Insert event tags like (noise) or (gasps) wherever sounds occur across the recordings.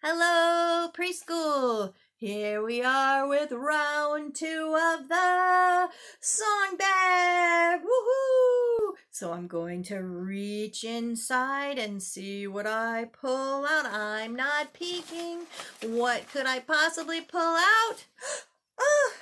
Hello, preschool. Here we are with round two of the song bag. Woohoo! So I'm going to reach inside and see what I pull out. I'm not peeking. What could I possibly pull out? (gasps) Ah!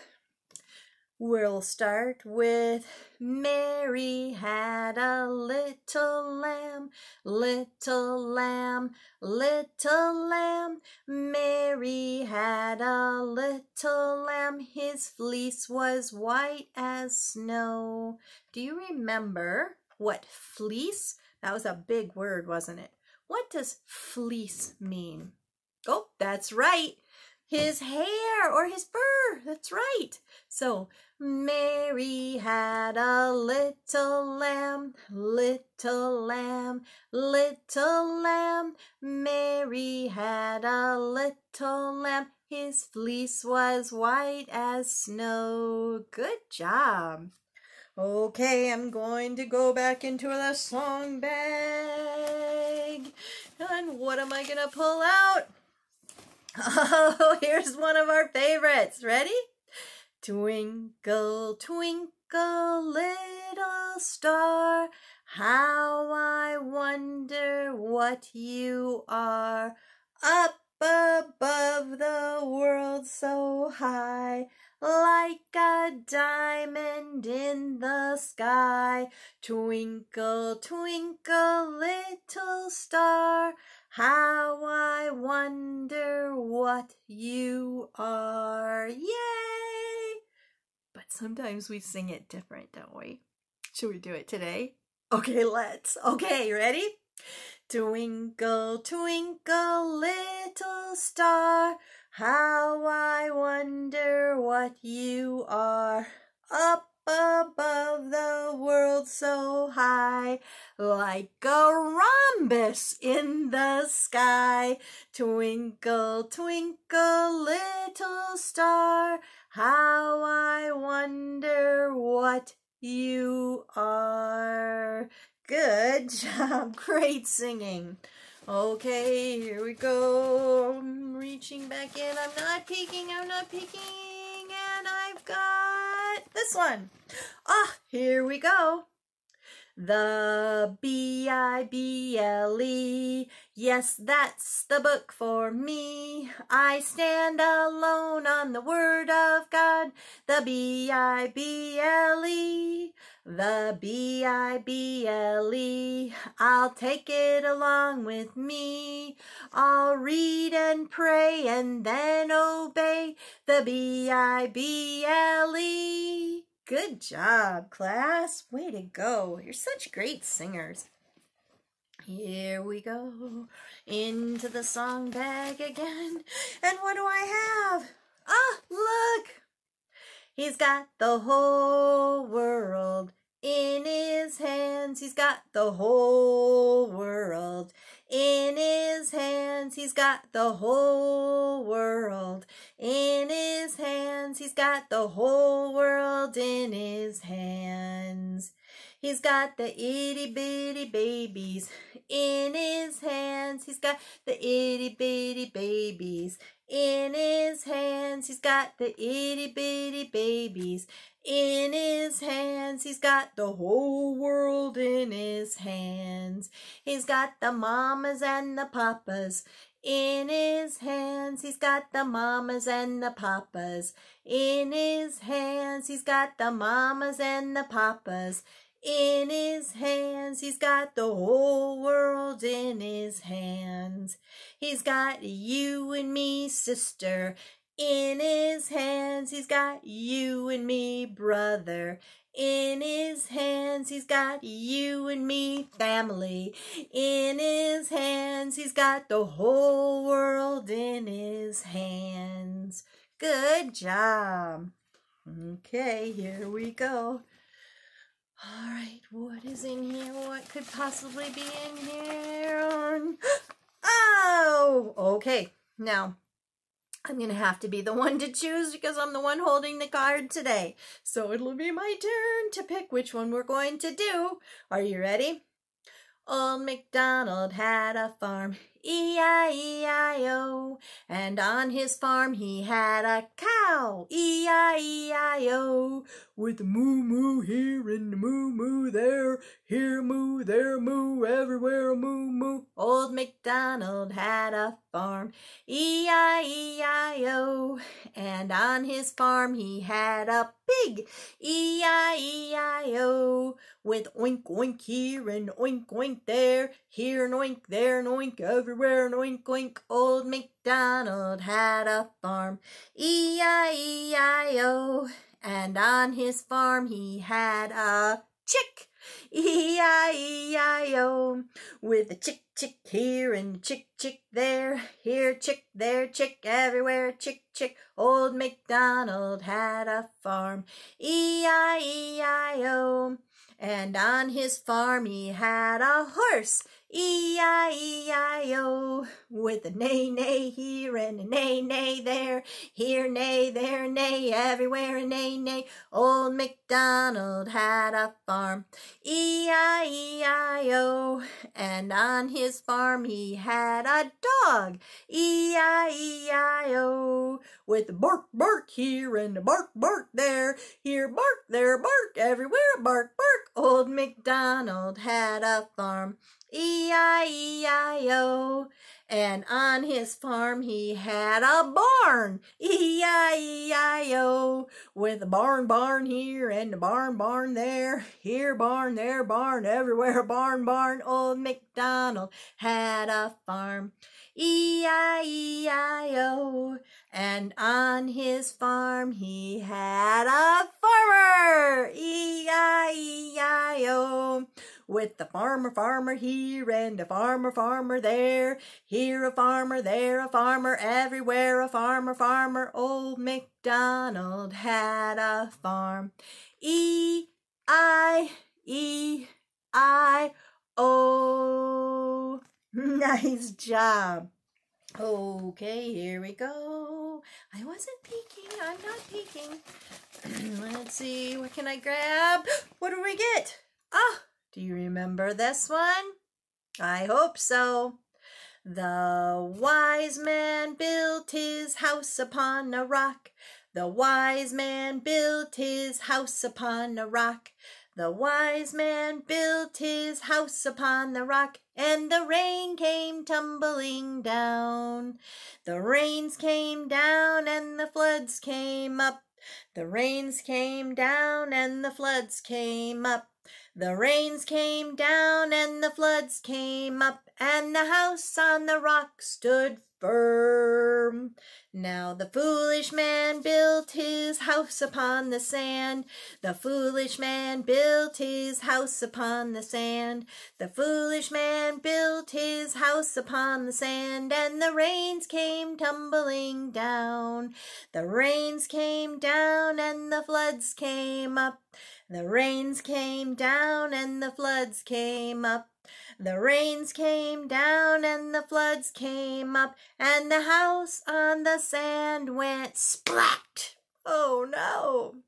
We'll start with Mary had a little lamb, little lamb, little lamb. Mary had a little lamb, his fleece was white as snow. Do you remember what fleece? That was a big word, wasn't it? What does fleece mean? Oh, that's right his hair or his fur. That's right. So, Mary had a little lamb, little lamb, little lamb. Mary had a little lamb. His fleece was white as snow. Good job. Okay, I'm going to go back into the song bag. And what am I going to pull out? (laughs) Oh, here's one of our favorites. Ready? Twinkle, twinkle, little star, how I wonder what you are. Up above the world so high, like a diamond in the sky. Twinkle, twinkle, little star, how I wonder what you are. Yay! But sometimes we sing it different, don't we? Should we do it today? Okay, let's. Okay, ready? Twinkle, twinkle, little star, how I wonder what you are. Up above the world so high, like a rhombus in the sky. Twinkle, twinkle, little star, how I wonder what you are. Good (laughs) job. Great singing. Okay, here we go. I'm reaching back in. I'm not peeking. I'm not peeking. And I've got this one. Ah, here we go. The B-I-B-L-E, yes, that's the book for me. I stand alone on the Word of God, the B-I-B-L-E, the B-I-B-L-E. I'll take it along with me. I'll read and pray and then obey the B-I-B-L-E. Good job, class. Way to go. You're such great singers. Here we go into the song bag again. And what do I have? Ah, look. He's got the whole world in his hands. He's got the whole world in his hands. He's got the whole world in his hands. He's got the whole world in his hands. He's got the itty bitty babies in his hands. He's got the itty bitty babies in his hands. He's got the itty bitty babies in his hands. He's got the whole world in his hands. He's got the mamas and the papas in his hands. He's got the mamas and the papas in his hands. He's got the mamas and the papas in his hands. He's got the whole world in his hands. He's got you and me, sister, in his hands. He's got you and me, brother. In his hands, he's got you and me, family. In his hands, he's got the whole world in his hands. Good job. Okay, here we go. All right, what is in here? What could possibly be in here? (gasps) Oh, okay. Now, I'm going to have to be the one to choose because I'm the one holding the card today. So it'll be my turn to pick which one we're going to do. Are you ready? Old MacDonald had a farm E-I-E-I-O. And on his farm he had a cow, E-I-E-I-O. With moo moo here and moo moo there, here moo, there moo, everywhere moo moo. Old MacDonald had a farm, E-I-E-I-O. And on his farm he had a pig, E-I-E-I-O. With oink oink here and oink oink there, here and oink, there and oink, everywhere and oink oink. Old MacDonald had a farm, E-I-E-I-O. And on his farm he had a chick, E-I-E-I-O. With a chick chick here and chick chick there, here chick, there chick, everywhere chick chick. Old MacDonald had a farm, E-I-E-I-O. And on his farm he had a horse, E-I-E-I-O, with a neigh neigh here and a neigh neigh there, here neigh, there neigh, everywhere a neigh neigh. Old MacDonald had a farm, E-I-E-I-O, and on his farm he had a dog, E-I-E-I-O, with a bark bark here and a bark bark there, here bark, there bark, everywhere bark bark. Old MacDonald had a farm, E-I-E-I-O. And on his farm he had a barn, E-I-E-I-O. With a barn barn here and a barn barn there, here barn, there barn, everywhere (laughs) barn barn. Old MacDonald had a farm, E-I-E-I-O. And on his farm he had a farmer, E-I-E-I-O. With the farmer, farmer here and a farmer, farmer there. Here a farmer, there a farmer, everywhere a farmer, farmer. Old MacDonald had a farm. E-I-E-I-O. (laughs) Nice job. Okay, here we go. I wasn't peeking. I'm not peeking. (clears throat) Let's see. What can I grab? (gasps) What do we get? Ah, do you remember this one? I hope so. The wise man built his house upon a rock. The wise man built his house upon a rock. The wise man built his house upon the rock, and the rain came tumbling down. The rains came down, and the floods came up. The rains came down, and the floods came up. The rains came down, and the floods came up, and the house on the rock stood firm. Now the foolish man built his house upon the sand. The foolish man built his house upon the sand. The foolish man built his house upon the sand, and the rains came tumbling down. The rains came down, and the floods came up. The rains came down, and the floods came up. The rains came down and the floods came up and the house on the sand went splat. Oh no.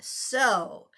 So,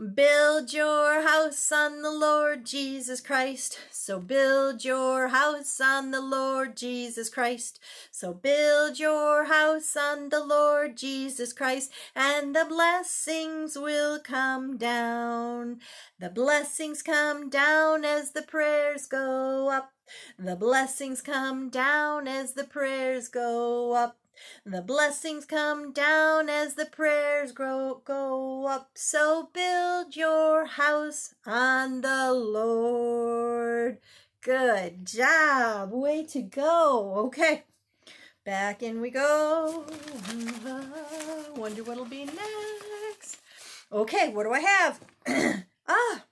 build your house on the Lord Jesus Christ. So build your house on the Lord Jesus Christ. So build your house on the Lord Jesus Christ, and the blessings will come down. The blessings come down as the prayers go up. The blessings come down as the prayers go up. The blessings come down as the prayers grow, go up. So build your house on the Lord. Good job. Way to go. Okay. Back in we go. Wonder what'll be next. Okay, what do I have? (clears throat) ah,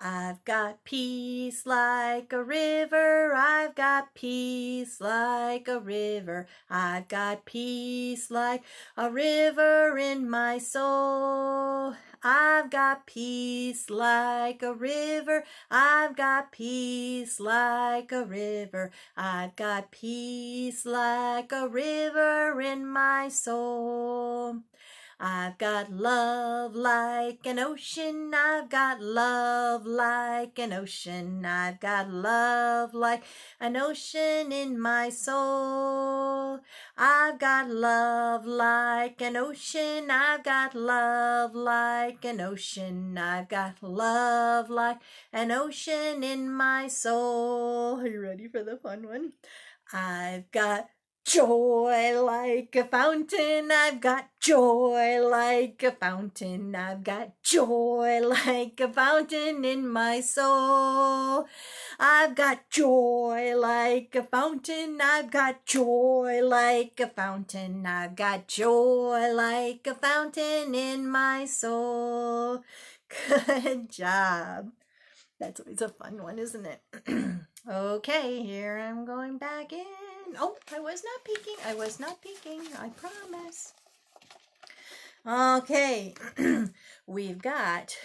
I've got peace like a river, I've got peace like a river, I've got peace like a river in my soul. I've got peace like a river, I've got peace like a river, I've got peace like a river in my soul. I've got love like an ocean. I've got love like an ocean. I've got love like an ocean in my soul. I've got love like an ocean. I've got love like an ocean. I've got love like an ocean in my soul. Are you ready for the fun one? I've got Joy like a fountain, I've got joy like a fountain, I've got joy like a fountain in my soul. I've got joy like a fountain, I've got joy like a fountain, I've got joy like a fountain in my soul. (laughs) Good job. That's always a fun one, isn't it? (clears throat) okay, here I'm going back in. Oh, I was not peeking. I was not peeking. I promise. Okay, (clears throat) we've got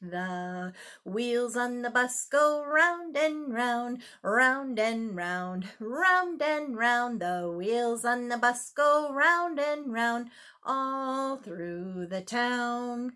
the wheels on the bus go round and round, round and round, round and round. The wheels on the bus go round and round all through the town.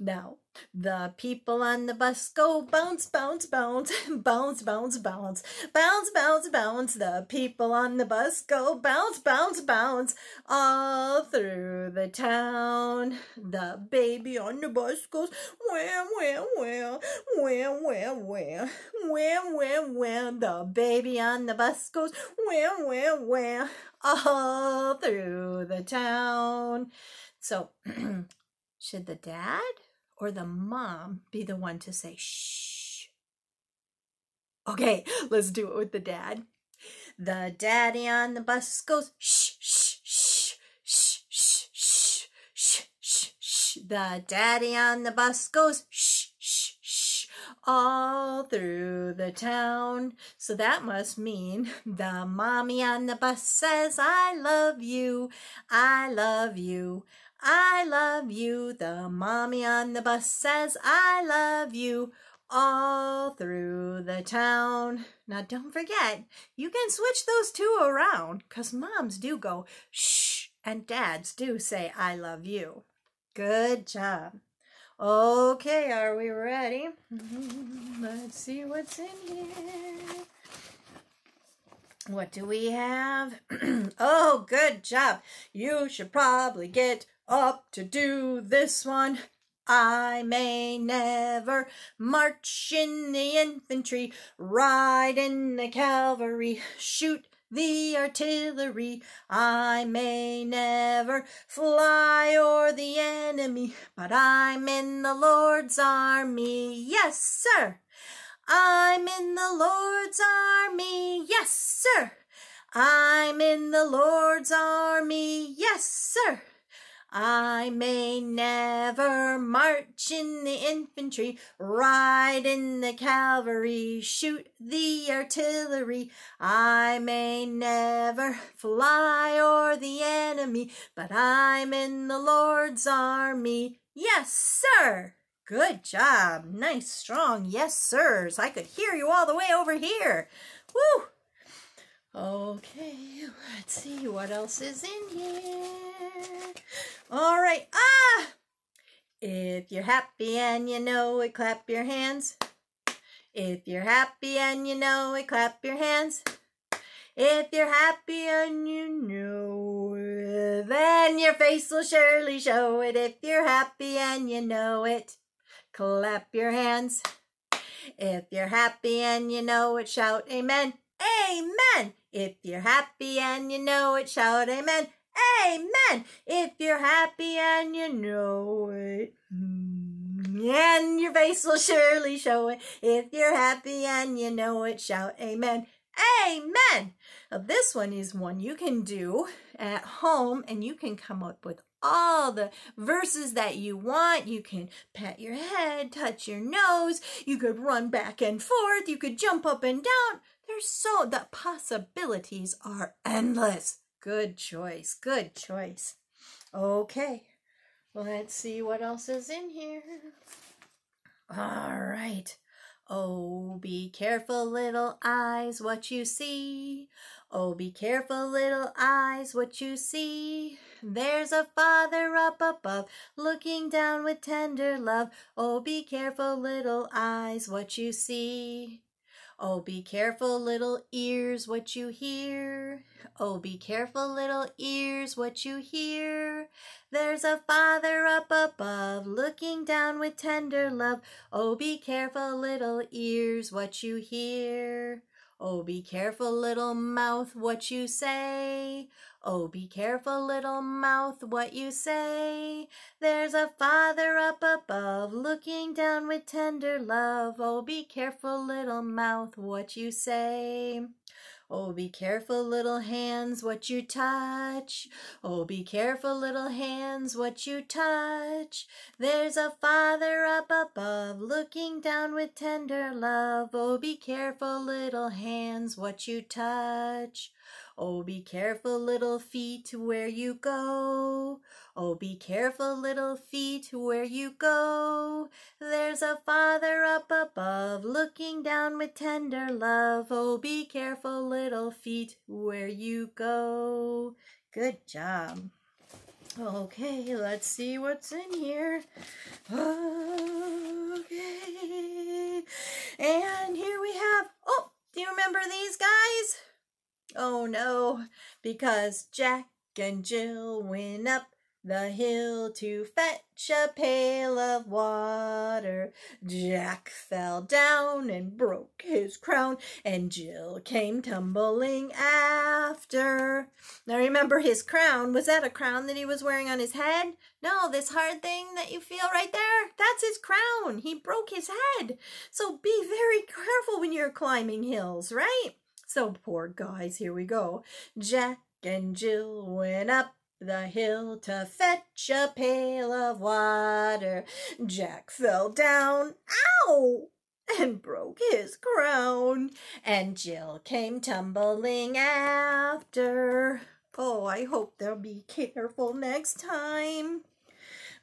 Now, the people on the bus go bounce, bounce, bounce, (laughs) bounce, bounce, bounce, bounce, bounce, bounce. The people on the bus go bounce, bounce, bounce all through the town. The baby on the bus goes wham, wham, wham, wham, wham, wham, wham, wham, wham. The baby on the bus goes wham, wham, wham all through the town. So, (clears throat) should the dad or the mom be the one to say shh? Okay, (laughs) let's do it with the dad. The daddy on the bus goes shh, shh, shh, shh, shh, shh, shh, shh. The daddy on the bus goes shh, shh, shh, all through the town. So that must mean (laughs) the mommy on the bus says, I love you, I love you. I love you. The mommy on the bus says, I love you all through the town. Now, don't forget, you can switch those two around because moms do go shh and dads do say, I love you. Good job. Okay, are we ready? (laughs) Let's see what's in here. What do we have? (clears throat) oh, good job. You should probably get up to do this one. I may never march in the infantry, ride in the cavalry, shoot the artillery. I may never fly o'er the enemy, but I'm in the Lord's army. Yes, sir. I'm in the Lord's army. Yes, sir. I'm in the Lord's army. Yes, sir. I may never march in the infantry, ride in the cavalry, shoot the artillery. I may never fly o'er the enemy, but I'm in the Lord's army. Yes, sir. Good job. Nice, strong yes, sirs. I could hear you all the way over here. Woo! Okay, let's see what else is in here. All right. Ah! If you're happy and you know it, clap your hands. If you're happy and you know it, clap your hands. If you're happy and you know it, then your face will surely show it. If you're happy and you know it, clap your hands. If you're happy and you know it, shout amen. Amen. If you're happy and you know it, shout amen. Amen. If you're happy and you know it. Mm, and your face will surely show it. If you're happy and you know it, shout amen. Amen. Now, this one is one you can do at home and you can come up with all the verses that you want. You can pat your head, touch your nose. You could run back and forth. You could jump up and down. There's so, the possibilities are endless. Good choice, good choice. Okay, let's see what else is in here. All right. Oh, be careful, little eyes, what you see. Oh, be careful, little eyes, what you see. There's a father up above, looking down with tender love. Oh, be careful, little eyes, what you see. Oh, be careful, little ears, what you hear. Oh, be careful, little ears, what you hear. There's a Father up above, looking down with tender love. Oh, be careful, little ears, what you hear. Oh, be careful, little mouth, what you say. Oh, be careful, little mouth, what you say. There's a Father up above, looking down with tender love. Oh, be careful, little mouth, what you say. Oh, be careful, little hands, what you touch. Oh, be careful, little hands, what you touch. There's a Father up above, looking down with tender love. Oh, be careful, little hands, what you touch. Oh, be careful, little feet, where you go. Oh, be careful, little feet, where you go. There's a Father up above, looking down with tender love. Oh, be careful, little feet, where you go. Good job. Okay, let's see what's in here. Okay. And here we have, oh, do you remember these guys? Oh no, because Jack and Jill went up the hill to fetch a pail of water. Jack fell down and broke his crown, and Jill came tumbling after. Now remember his crown. Was that a crown that he was wearing on his head? No, this hard thing that you feel right there, that's his crown. He broke his head. So be very careful when you're climbing hills, right? So poor guys, here we go. Jack and Jill went up the hill to fetch a pail of water. Jack fell down, ow, and broke his crown, and Jill came tumbling after. Oh, I hope they'll be careful next time.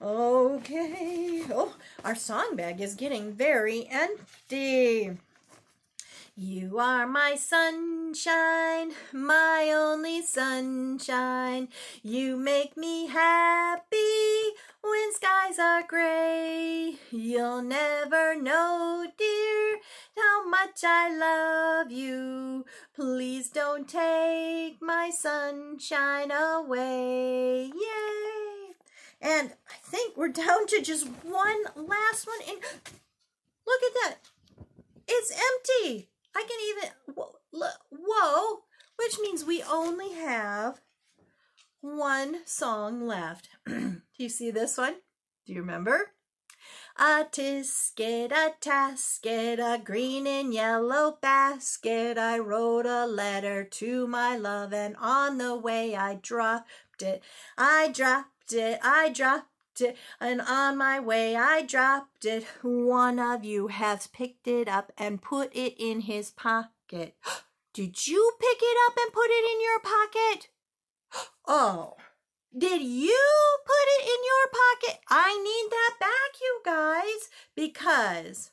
Okay. Oh, our song bag is getting very empty. You are my sunshine, my only sunshine. You make me happy when skies are gray. You'll never know, dear, how much I love you. Please don't take my sunshine away. Yay! And I think we're down to just one last one. And look at that. It's empty. I can even, whoa, whoa, which means we only have one song left. (clears throat) Do you see this one? Do you remember? A tisket, a tasket, a green and yellow basket. I wrote a letter to my love, and on the way I dropped it. I dropped it, I dropped it, and on my way I dropped it. One of you has picked it up and put it in his pocket. (gasps) Did you pick it up and put it in your pocket? (gasps) Oh, did you put it in your pocket? I need that back, you guys, because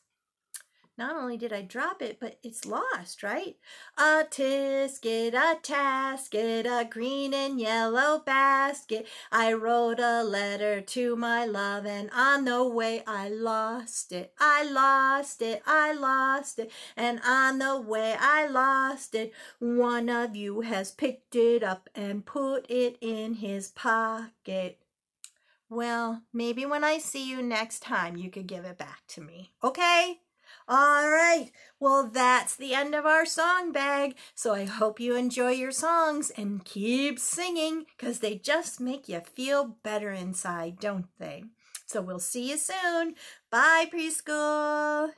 not only did I drop it, but it's lost, right? A tisket, a tasket, a green and yellow basket. I wrote a letter to my love, and on the way I lost it. I lost it, I lost it, and on the way I lost it. One of you has picked it up and put it in his pocket. Well, maybe when I see you next time, you could give it back to me. Okay? All right. Well, that's the end of our song bag. So I hope you enjoy your songs and keep singing because they just make you feel better inside, don't they? So we'll see you soon. Bye, preschool.